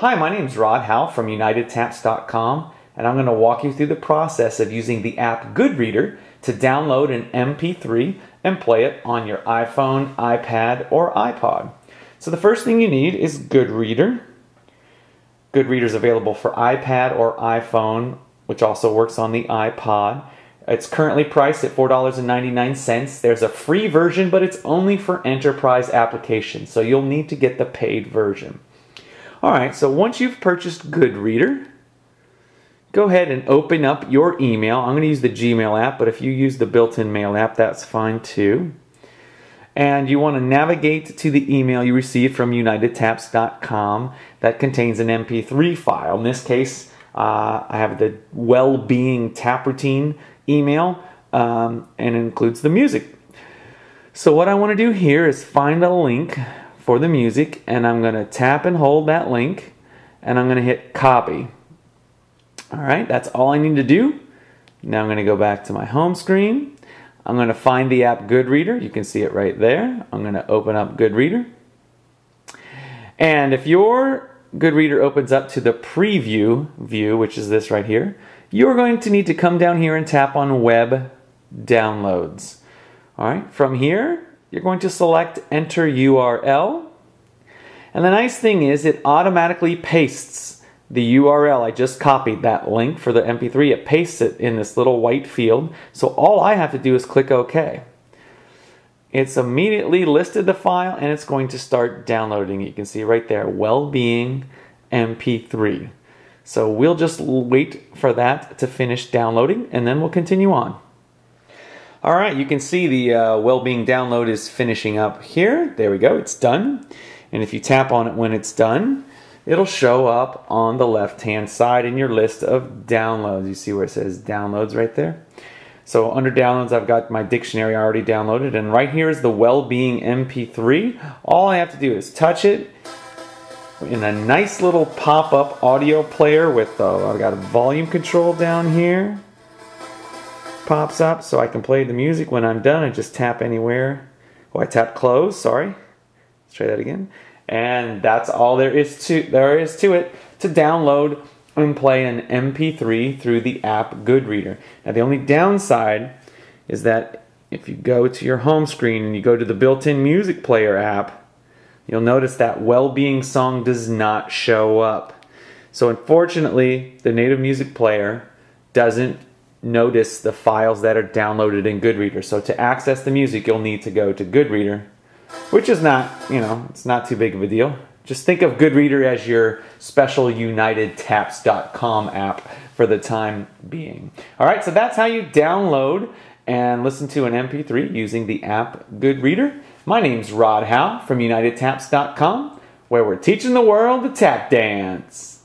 Hi, my name is Rod Howell from UnitedTaps.com, and I'm going to walk you through the process of using the app Goodreader to download an MP3 and play it on your iPhone, iPad, or iPod. So the first thing you need is Goodreader. Goodreader is available for iPad or iPhone, which also works on the iPod. It's currently priced at $4.99. There's a free version, but it's only for enterprise applications, so you'll need to get the paid version. All right, so once you've purchased Goodreader, go ahead and open up your email. I'm going to use the Gmail app, but if you use the built-in mail app, that's fine too. And you want to navigate to the email you received from UnitedTaps.com that contains an MP3 file. In this case, uh, I have the well-being tap routine email, um, and it includes the music. So what I want to do here is find a link for the music and I'm going to tap and hold that link and I'm going to hit copy. All right, that's all I need to do. Now I'm going to go back to my home screen. I'm going to find the app Goodreader. You can see it right there. I'm going to open up Goodreader. And if your Goodreader opens up to the preview view, which is this right here, you're going to need to come down here and tap on Web Downloads. All right, from here, you're going to select enter URL. And the nice thing is it automatically pastes the URL. I just copied that link for the MP3. It pastes it in this little white field. So all I have to do is click OK. It's immediately listed the file and it's going to start downloading. You can see right there, well-being MP3. So we'll just wait for that to finish downloading and then we'll continue on. All right, you can see the uh, well-being download is finishing up here. There we go, it's done. And if you tap on it when it's done, it'll show up on the left-hand side in your list of downloads. You see where it says downloads right there? So under downloads, I've got my dictionary already downloaded. And right here is the well-being MP3. All I have to do is touch it in a nice little pop-up audio player with, uh, I've got a volume control down here pops up so I can play the music when I'm done. I just tap anywhere. Oh, I tap close, sorry. Let's try that again. And that's all there is to there is to it to download and play an MP3 through the app Goodreader. Now the only downside is that if you go to your home screen and you go to the built-in music player app, you'll notice that well-being song does not show up. So unfortunately, the native music player doesn't notice the files that are downloaded in Goodreader. So to access the music, you'll need to go to Goodreader, which is not, you know, it's not too big of a deal. Just think of Goodreader as your special UnitedTaps.com app for the time being. All right, so that's how you download and listen to an MP3 using the app Goodreader. My name's Rod Howell from UnitedTaps.com, where we're teaching the world to tap dance.